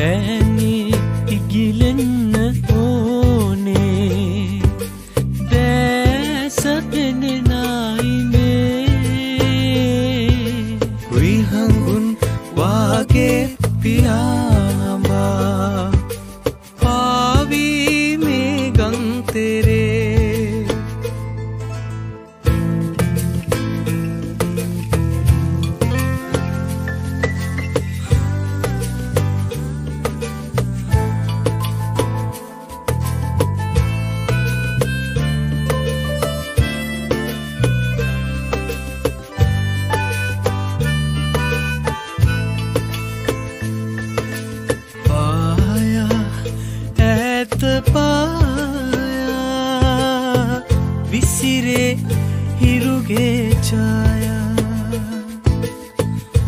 බෑනේ ඉගිලෙන්න ඕනේ. දැසපෙනෙනයිනේ විහඟුන් වාගේ පියා විසිරේ හිරුගේ ඡායා.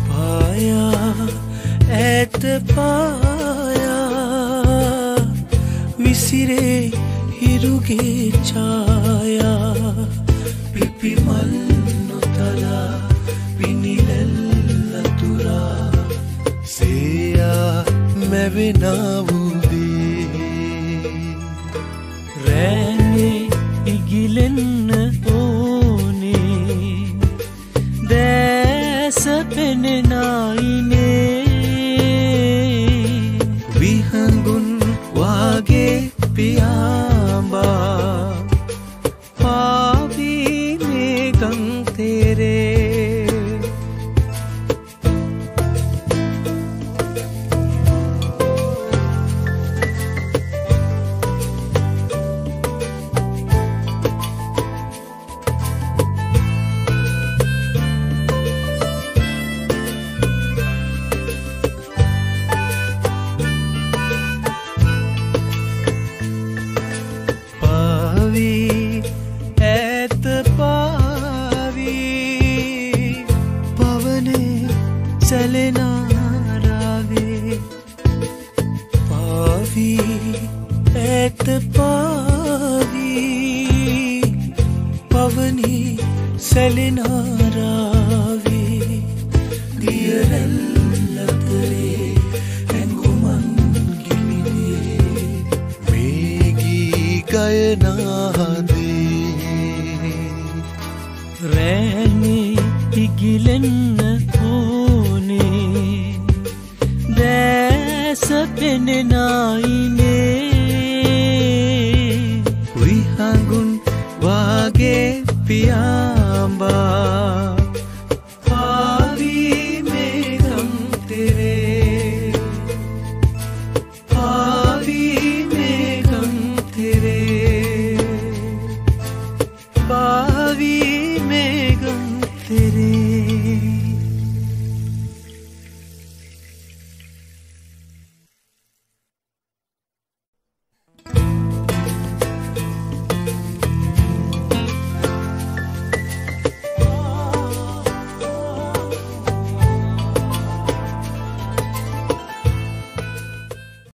පායා ඇත පායා විසිරේ හිරුගේ ඡායා. පිපිමල් නොතලා පිනිලැල්ලතුරා සේයා මැවෙනාවුදේ රෑනේ ඉගිලෙන්න ඕනේ. දැස පෙනෙනයිනේ විහඟුන් වාගේ පියාඹා සැලෙනාරාවේ පාවී ඇත පාවී පවනේ සැලෙනාරාවේ දියරැල්ලතරේ ඇඟුමන් ගිනිදේ මේගී ගයනාදේ රෑනේ ඉගිලෙන්න දැස පෙනෙනයිනේ